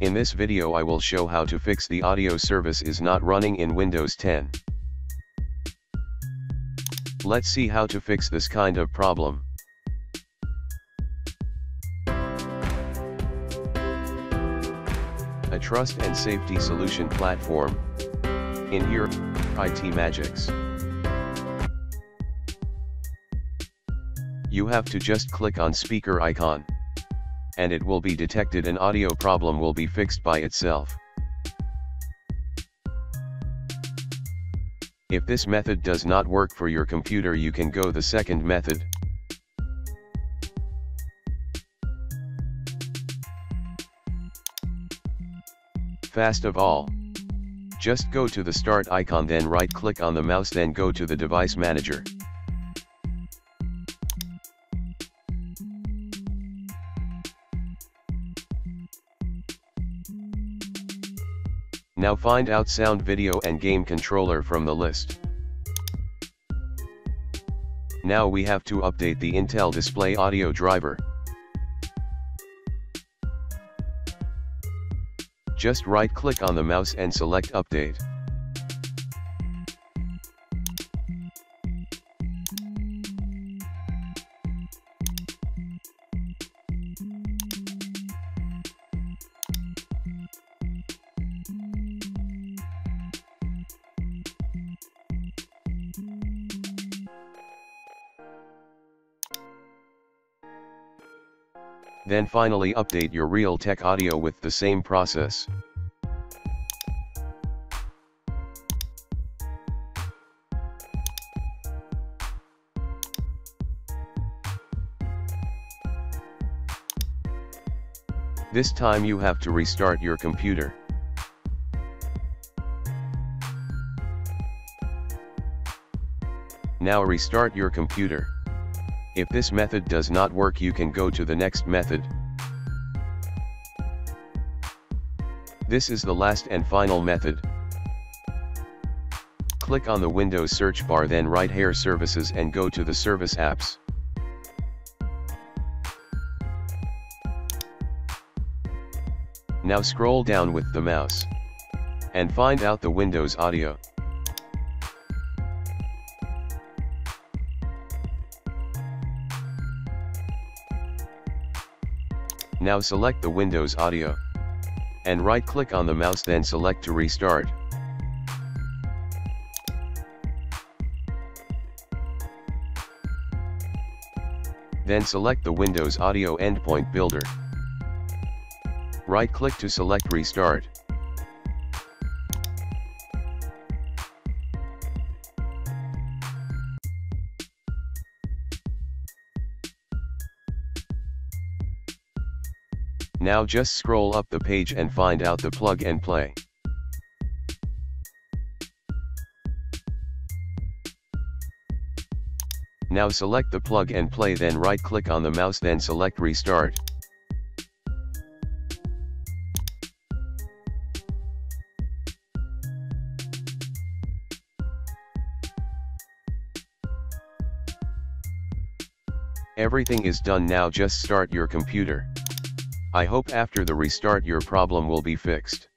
In this video I will show how to fix the audio service is not running in Windows 10. Let's see how to fix this kind of problem. A trust and safety solution platform. In here, IT Magics. You have to just click on speaker icon. And it will be detected an audio problem will be fixed by itself. If this method does not work for your computer you can go the second method. Fast of all. Just go to the start icon then right click on the mouse then go to the device manager. Now find out sound video and game controller from the list. Now we have to update the Intel display audio driver. Just right click on the mouse and select update. Then finally update your Realtek audio with the same process. This time you have to restart your computer. Now restart your computer. If this method does not work you can go to the next method. This is the last and final method. Click on the Windows search bar then write Hair Services and go to the Service Apps. Now scroll down with the mouse. And find out the Windows Audio. Now select the Windows Audio. And right click on the mouse then select to restart. Then select the Windows Audio Endpoint Builder. Right click to select restart. Now just scroll up the page and find out the plug and play. Now select the plug and play then right click on the mouse then select restart. Everything is done now just start your computer. I hope after the restart your problem will be fixed.